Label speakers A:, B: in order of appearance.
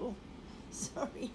A: Sorry.